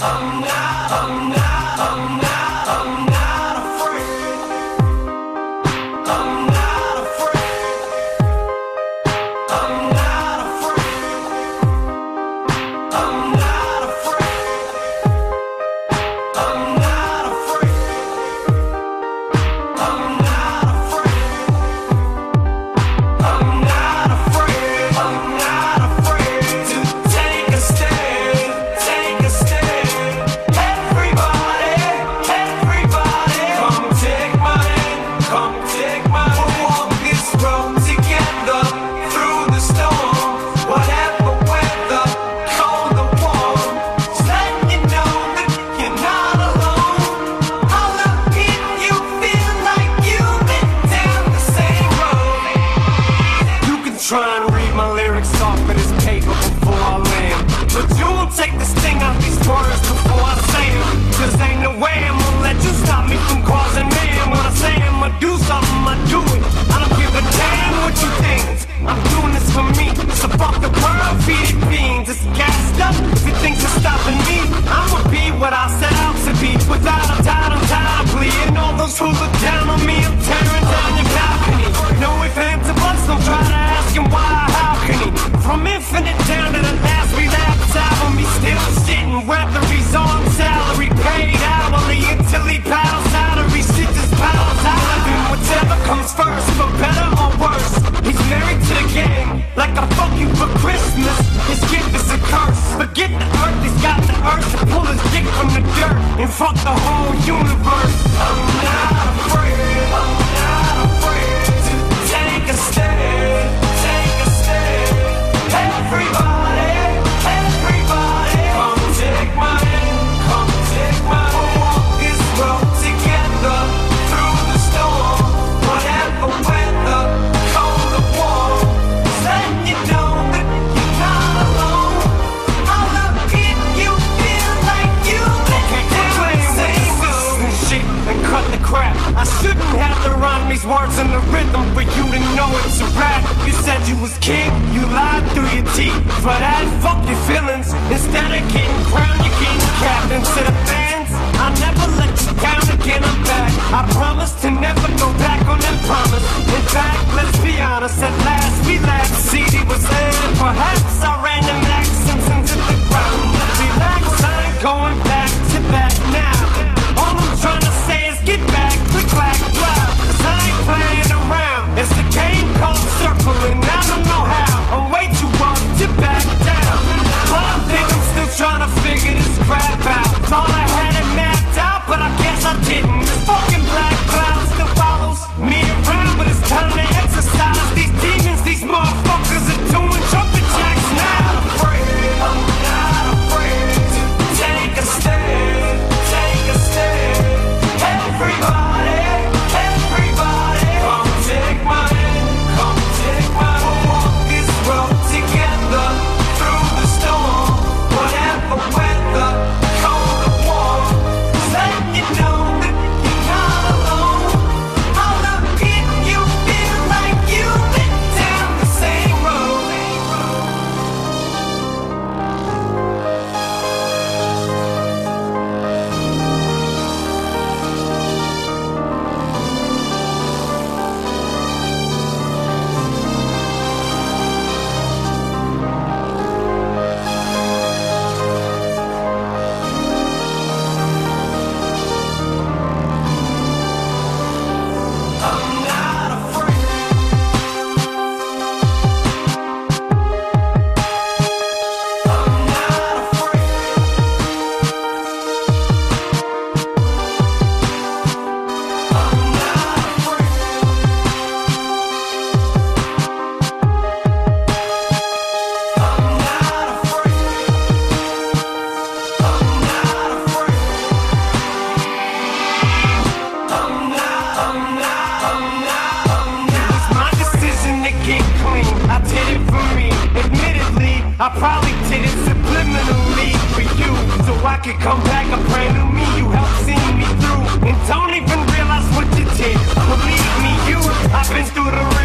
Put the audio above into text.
I'm not, I'm not. now. If you think you're stopping me, I'ma be what I set out to be. Without a doubt, undoubtedly. And all those who look down on me, I'm down. fuck the whole was king, you lied through your teeth. For that funky feeling I probably did it subliminally for you. So I could come back a brand new me You helped see me through. And don't even realize what you did. Believe me, you I've been through the